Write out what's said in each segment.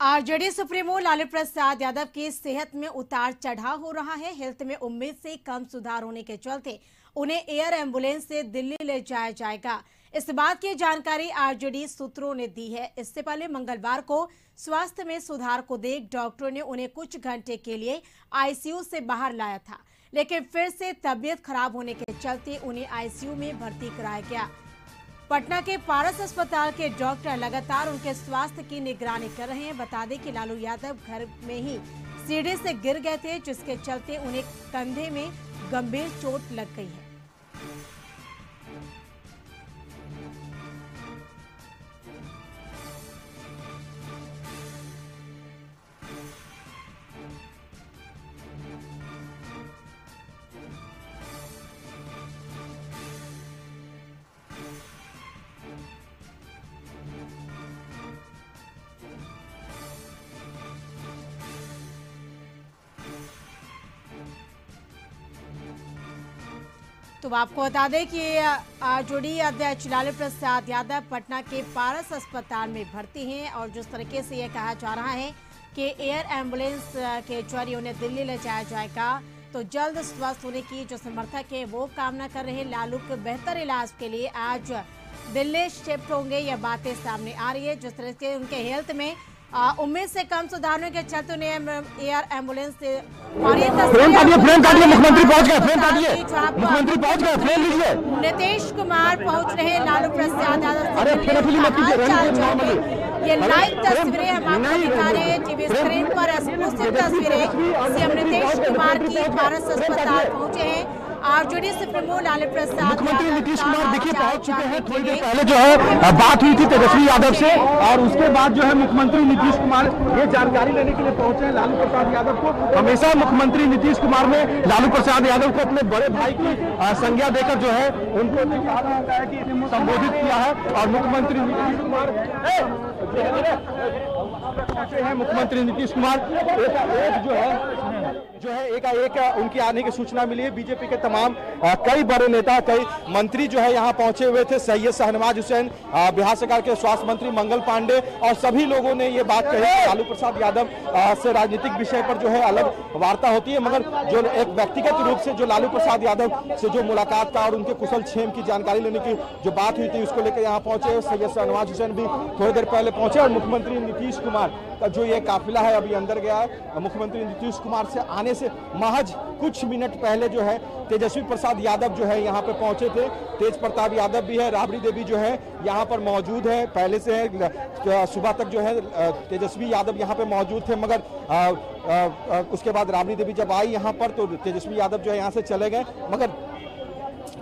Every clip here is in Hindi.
आरजेडी सुप्रीमो लालू प्रसाद यादव की सेहत में उतार चढ़ाव हो रहा है। हेल्थ में उम्मीद से कम सुधार होने के चलते उन्हें एयर एंबुलेंस से दिल्ली ले जाया जाएगा। इस बात की जानकारी आरजेडी सूत्रों ने दी है। इससे पहले मंगलवार को स्वास्थ्य में सुधार को देख डॉक्टरों ने उन्हें कुछ घंटे के लिए आईसीयू से बाहर लाया था, लेकिन फिर से तबीयत खराब होने के चलते उन्हें आईसीयू में भर्ती कराया गया। पटना के पारस अस्पताल के डॉक्टर लगातार उनके स्वास्थ्य की निगरानी कर रहे हैं। बता दें कि लालू यादव घर में ही सीढ़ी से गिर गए थे, जिसके चलते उन्हें कंधे में गंभीर चोट लग गई है। तो आपको बता दें कि आरजेडी अध्यक्ष लालू प्रसाद यादव पटना के पारस अस्पताल में भर्ती हैं और जिस तरीके से यह कहा जा रहा है कि एयर एंबुलेंस के ज़रिए उन्हें दिल्ली ले जाया जाएगा तो जल्द स्वस्थ होने की जो समर्थक है वो कामना कर रहे हैं। लालू के बेहतर इलाज के लिए आज दिल्ली शिफ्ट होंगे, यह बातें सामने आ रही है। जिस तरह से उनके हेल्थ में उम्मीद से कम सुधारने के चलते उन्हें एयर एंबुलेंस से और ये फ्रेम काटिए फ्रेम काटिए मुख्यमंत्री पहुँच गए फ्रेम काटिए मुख्यमंत्री पहुँच गए फ्रेम लीजिए। नीतीश कुमार पहुँच रहे हैं लालू प्रसाद यादव। ये लाइव तस्वीरें हम आपको दिखा रहे हैं टीवी स्क्रीन पर तस्वीरें। सीएम नीतीश कुमार की पारस अस्पताल पहुँचे हैं। आरजेडी सुप्रीमो लालू प्रसाद मुख्यमंत्री नीतीश कुमार देखिए पहुँच चुके हैं थोड़ी देर पहले जो है बात हुई थी तेजस्वी यादव से और उसके बाद जो है मुख्यमंत्री नीतीश कुमार ये जानकारी लेने के लिए पहुँचे हैं लालू प्रसाद यादव को। हमेशा मुख्यमंत्री नीतीश कुमार ने लालू प्रसाद यादव को अपने बड़े भाई की संज्ञा देकर जो है उनको भी कहा जाता है कि संबोधित किया है और मुख्यमंत्री नीतीश कुमार पहुँचे हैं मुख्यमंत्री नीतीश कुमार। एक जो है जो है एकाएक उनकी आने की सूचना मिली है। बीजेपी के तमाम कई बड़े नेता, कई मंत्री जो है यहाँ पहुँचे हुए थे। सैयद शहनवाज हुसैन बिहार सरकार के स्वास्थ्य मंत्री मंगल पांडे और सभी लोगों ने ये बात कही लालू प्रसाद यादव से राजनीतिक विषय पर जो है अलग वार्ता होती है। मगर जो एक व्यक्तिगत रूप से जो लालू प्रसाद यादव से जो मुलाकात का और उनके कुशल क्षेम की जानकारी लेने की जो बात हुई थी, उसको लेकर यहाँ पहुँचे। सैयद शहनवाज हुसैन भी थोड़ी देर पहले पहुँचे और मुख्यमंत्री नीतीश कुमार का जो ये काफिला है अभी अंदर गया है मुख्यमंत्री नीतीश कुमार से आने से महज कुछ मिनट पहले जो है तेजस्वी प्रसाद यादव जो है यहाँ पे पहुँचे थे। तेज प्रताप यादव भी है राबड़ी देवी जो है यहाँ पर मौजूद है पहले से है सुबह तक जो है तेजस्वी यादव यहाँ पे मौजूद थे मगर अ, अ, अ, उसके बाद राबड़ी देवी जब आई यहाँ पर तो तेजस्वी यादव जो है यहाँ से चले गए। मगर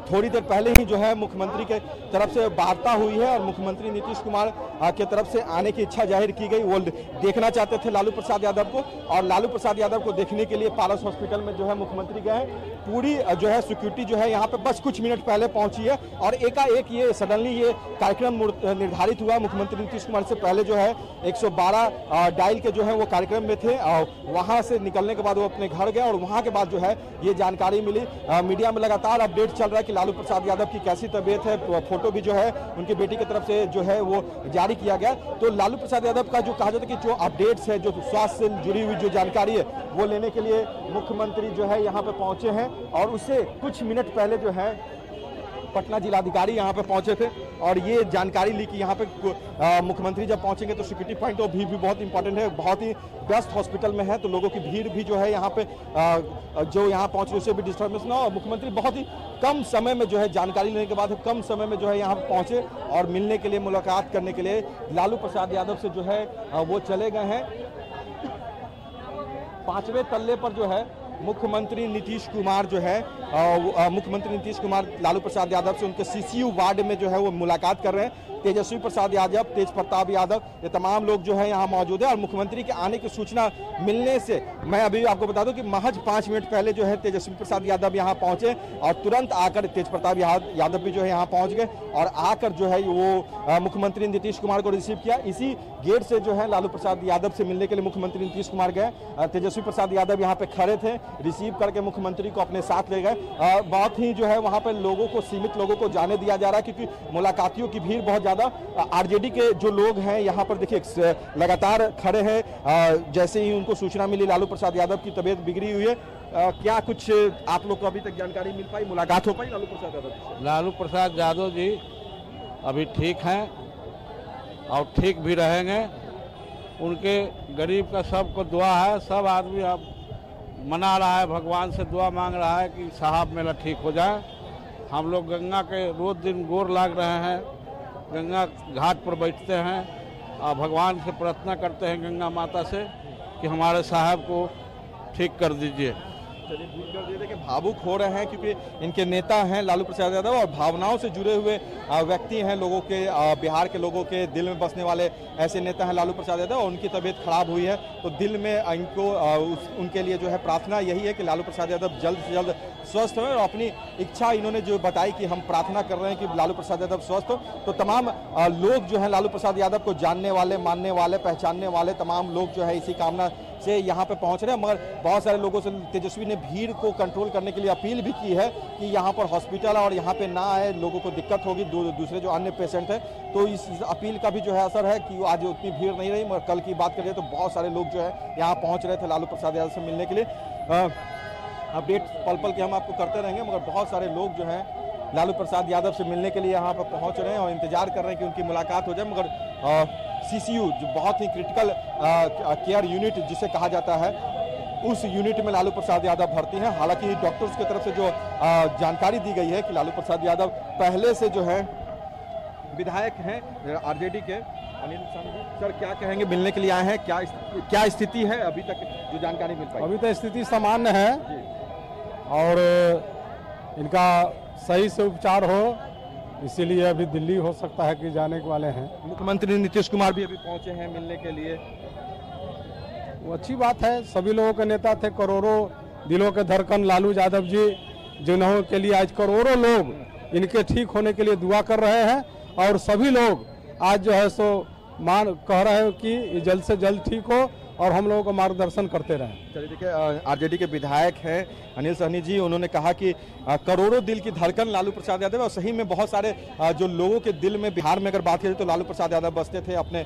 थोड़ी देर पहले ही जो है मुख्यमंत्री के तरफ़ से वार्ता हुई है और मुख्यमंत्री नीतीश कुमार के तरफ़ से आने की इच्छा ज़ाहिर की गई। वो देखना चाहते थे लालू प्रसाद यादव को और लालू प्रसाद यादव को देखने के लिए पारस हॉस्पिटल में जो है मुख्यमंत्री गए पूरी जो है सिक्योरिटी जो है यहाँ पे बस कुछ मिनट पहले पहुँची है और एकाएक ये सडनली ये कार्यक्रम निर्धारित हुआ। मुख्यमंत्री नीतीश कुमार से पहले जो है 112 डायल के जो है वो कार्यक्रम में थे और वहाँ से निकलने के बाद वो अपने घर गए और वहाँ के बाद जो है ये जानकारी मिली। मीडिया में लगातार अपडेट चल रहा है कि लालू प्रसाद यादव की कैसी तबीयत है? फ़ोटो भी जो है, उनकी बेटी की तरफ़ से जो है, वो जारी किया गया। तो लालू प्रसाद यादव का जो कहा जाता है कि जो अपडेट्स है, जो स्वास्थ्य से जुड़ी हुई जो जानकारी है, वो लेने के लिए मुख्यमंत्री जो है, यहाँ पे पहुँचे हैं। और उससे कुछ मिनट पहले जो है पटना जिलाधिकारी यहाँ पे पहुँचे थे और ये जानकारी ली कि यहाँ पे मुख्यमंत्री जब पहुँचेंगे तो सिक्योरिटी पॉइंट और भी, भी बहुत इंपॉर्टेंट है बहुत ही व्यस्त हॉस्पिटल में है तो लोगों की भीड़ भी जो है यहाँ पे जो यहाँ पहुँच रहे उससे भी डिस्टर्बेंस ना हो। मुख्यमंत्री बहुत ही कम समय में जो है जानकारी लेने के बाद कम समय में जो है यहाँ पहुँचे और मिलने के लिए मुलाकात करने के लिए लालू प्रसाद यादव से जो है वो चले गए हैं। पाँचवें तल्ले पर जो है मुख्यमंत्री नीतीश कुमार जो है मुख्यमंत्री नीतीश कुमार लालू प्रसाद यादव से उनके सीसीयू वार्ड में जो है वो मुलाकात कर रहे हैं। तेजस्वी प्रसाद यादव, तेज प्रताप यादव, ये तमाम लोग जो है यहाँ मौजूद है और मुख्यमंत्री के आने की सूचना मिलने से मैं अभी आपको बता दूँ कि महज पाँच मिनट पहले जो है तेजस्वी प्रसाद यादव यहाँ पहुँचे और तुरंत आकर तेज प्रताप याद- यादव भी जो है यहाँ पहुँच गए और आकर जो है वो मुख्यमंत्री नीतीश कुमार को रिसीव किया। इसी गेट से जो है लालू प्रसाद यादव से मिलने के लिए मुख्यमंत्री नीतीश कुमार गए। तेजस्वी प्रसाद यादव यहाँ पे खड़े थे, रिसीव करके मुख्यमंत्री को अपने साथ ले गए। बहुत ही जो है वहाँ पर लोगों को सीमित लोगों को जाने दिया जा रहा है क्योंकि मुलाकातियों की भीड़ बहुत ज़्यादा। आरजेडी के जो लोग हैं यहाँ पर देखिए लगातार खड़े हैं। जैसे ही उनको सूचना मिली लालू प्रसाद यादव की तबीयत बिगड़ी हुई है। अ, क्या कुछ आप लोग को अभी तक जानकारी मिल पाई मुलाकात हो पाई लालू प्रसाद यादव? लालू प्रसाद यादव जी अभी ठीक हैं और ठीक भी रहेंगे। उनके गरीब का सबको दुआ है सब आदमी अब मना रहा है, भगवान से दुआ मांग रहा है कि साहब मेला ठीक हो जाए। हम लोग गंगा के रोज दिन गोर लाग रहे हैं, गंगा घाट पर बैठते हैं और भगवान से प्रार्थना करते हैं गंगा माता से कि हमारे साहब को ठीक कर दीजिए। चलिए दूर कर दिए देखिए भावुक हो रहे हैं, क्योंकि इनके नेता हैं लालू प्रसाद यादव और भावनाओं से जुड़े हुए व्यक्ति हैं लोगों के बिहार के लोगों के दिल में बसने वाले ऐसे नेता हैं लालू प्रसाद यादव और उनकी तबीयत खराब हुई है तो दिल में इनको उनके लिए जो है प्रार्थना यही है कि लालू प्रसाद यादव जल्द से जल्द स्वस्थ हों और अपनी इच्छा इन्होंने जो बताई कि हम प्रार्थना कर रहे हैं कि लालू प्रसाद यादव स्वस्थ हो तो तमाम लोग जो हैं लालू प्रसाद यादव को जानने वाले, मानने वाले, पहचानने वाले तमाम लोग जो है इसी कामना से यहाँ पे पहुँच रहे हैं, मगर बहुत सारे लोगों से तेजस्वी भीड़ को कंट्रोल करने के लिए अपील भी की है कि यहाँ पर हॉस्पिटल और यहाँ पे ना आए लोगों को दिक्कत होगी दू, दूसरे जो अन्य पेशेंट हैं तो इस अपील का भी जो है असर है कि आज उतनी भीड़ नहीं रही मगर कल की बात करें तो बहुत सारे लोग जो है यहाँ पहुँच रहे थे लालू प्रसाद यादव से मिलने के लिए। अपडेट पल पल के हम आपको करते रहेंगे मगर बहुत सारे लोग जो हैं लालू प्रसाद यादव से मिलने के लिए यहाँ पर पहुँच रहे हैं और इंतज़ार कर रहे हैं कि उनकी मुलाकात हो जाए मगर सीसीयू जो बहुत ही क्रिटिकल केयर यूनिट जिसे कहा जाता है उस यूनिट में लालू प्रसाद यादव भर्ती हैं। हालाँकि डॉक्टर्स की तरफ़ से जो जानकारी दी गई है कि लालू प्रसाद यादव पहले से जो है विधायक हैं आरजेडी के। अनिल सर क्या कहेंगे? मिलने के लिए आए हैं। क्या क्या स्थिति है अभी तक जो जानकारी मिल पाई? अभी तो स्थिति सामान्य है। और इनका सही से उपचार हो इसीलिए अभी दिल्ली हो सकता है कि जाने वाले हैं। मुख्यमंत्री नीतीश कुमार भी अभी पहुँचे हैं मिलने के लिए। अच्छी बात है। सभी लोगों के नेता थे, करोड़ों दिलों के धड़कन। लालू यादव जी, जिन्हों के लिए आज करोड़ों लोग इनके ठीक होने के लिए दुआ कर रहे हैं और सभी लोग आज जो है सो मान, कह रहे हैं कि जल्द से जल्द ठीक हो। और हम लोगों को मार्गदर्शन करते रहें। चलिए देखिए आरजेडी के विधायक हैं अनिल सहनी जी, उन्होंने कहा कि करोड़ों दिल की धड़कन लालू प्रसाद यादव और सही में बहुत सारे जो लोगों के दिल में बिहार में अगर बात करें तो लालू प्रसाद यादव बसते थे अपने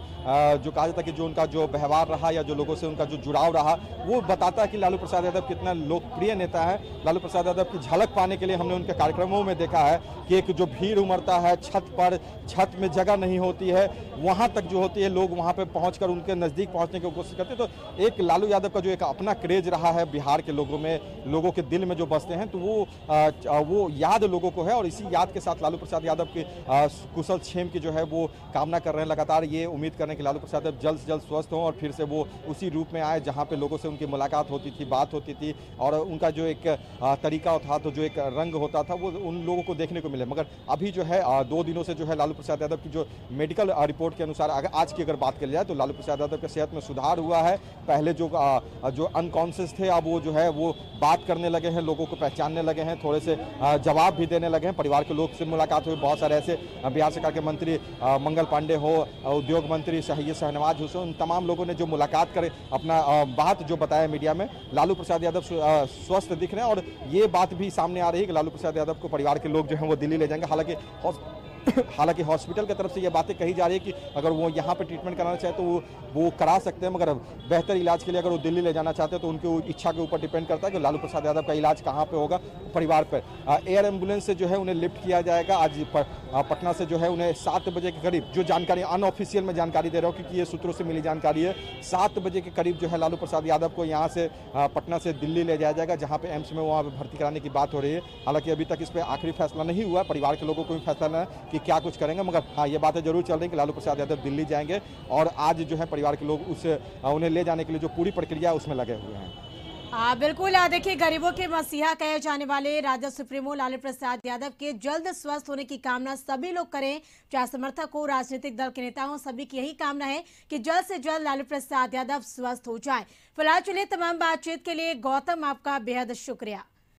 जो कहा जाता कि जो उनका जो व्यवहार रहा या जो लोगों से उनका जो जुड़ाव रहा, वो बताता है कि लालू प्रसाद यादव कितना लोकप्रिय नेता है। लालू प्रसाद यादव की झलक पाने के लिए हमने उनके कार्यक्रमों में देखा है कि एक जो भीड़ उमड़ता है, छत पर, छत में जगह नहीं होती है, वहाँ तक जो होती है, लोग वहाँ पर पहुँच उनके नज़दीक पहुँचने की कोशिश करते तो एक लालू यादव का जो एक अपना क्रेज रहा है बिहार के लोगों में लोगों के दिल में जो बसते हैं तो वो आ, वो याद लोगों को है और इसी याद के साथ लालू प्रसाद यादव के कुशल क्षेम की जो है वो कामना कर रहे हैं। लगातार ये उम्मीद कर रहे हैं कि लालू प्रसाद यादव जल्द से जल्द स्वस्थ हों और फिर से वो उसी रूप में आए जहाँ पे लोगों से उनकी मुलाकात होती थी बात होती थी और उनका जो एक तरीका था तो जो एक रंग होता था वो उन लोगों को देखने को मिले। मगर अभी जो है दो दिनों से जो है लालू प्रसाद यादव की जो मेडिकल रिपोर्ट के अनुसार आज की अगर बात करी जाए तो लालू प्रसाद यादव के सेहत में सुधार हुआ है। पहले जो आ, जो अनकॉन्शियस थे अब वो जो है वो बात करने लगे हैं लोगों को पहचानने लगे हैं थोड़े से जवाब भी देने लगे हैं। परिवार के लोग से मुलाकात हुई बहुत सारे ऐसे बिहार सरकार के मंत्री मंगल पांडे हो उद्योग मंत्री सैयद शहनवाज हुसैन उन तमाम लोगों ने जो मुलाकात करे अपना बात जो बताया मीडिया में लालू प्रसाद यादव स्वस्थ दिख रहे हैं और ये बात भी सामने आ रही है कि लालू प्रसाद यादव को परिवार के लोग जो हैं वो दिल्ली ले जाएँगे। हालाँकि हालाँकि हॉस्पिटल की तरफ़ से ये बातें कही जा रही है कि अगर वो यहाँ पर ट्रीटमेंट कराना चाहे तो वो वो करा सकते हैं, मगर बेहतर इलाज के लिए अगर वो दिल्ली ले जाना चाहते हैं तो उनकी इच्छा के ऊपर डिपेंड करता है कि लालू प्रसाद यादव का इलाज कहाँ पर होगा परिवार पर। एयर एंबुलेंस से जो है उन्हें लिफ्ट किया जाएगा। आज पटना से जो है उन्हें सात बजे के करीब, जो जानकारी अनऑफिशियल में जानकारी दे रहा हूँ क्योंकि ये सूत्रों से मिली जानकारी है, सात बजे के करीब जो है लालू प्रसाद यादव को यहाँ से पटना से दिल्ली ले जाया जाएगा, जहाँ पे एम्स में वहाँ पर भर्ती कराने की बात हो रही है। हालाँकि अभी तक इस पर आखिरी फैसला नहीं हुआ, परिवार के लोगों को भी फैसला है कि क्या कुछ करेंगे मगर हाँ ये बातें ज़रूर चल रही कि लालू प्रसाद यादव दिल्ली जाएँगे और आज जो है परिवार के लोग उस उन्हें ले जाने के लिए जो पूरी प्रक्रिया उसमें लगे हुए हैं। आ, बिल्कुल देखिए गरीबों के मसीहा कहे जाने वाले राजद सुप्रीमो लालू प्रसाद यादव के जल्द स्वस्थ होने की कामना सभी लोग करें। चाहे समर्थक हो राजनीतिक दल के नेता हो सभी की यही कामना है कि जल्द से जल्द लालू प्रसाद यादव स्वस्थ हो जाए। फ़िलहाल चलिए तमाम बातचीत के लिए गौतम आपका बेहद शुक्रिया।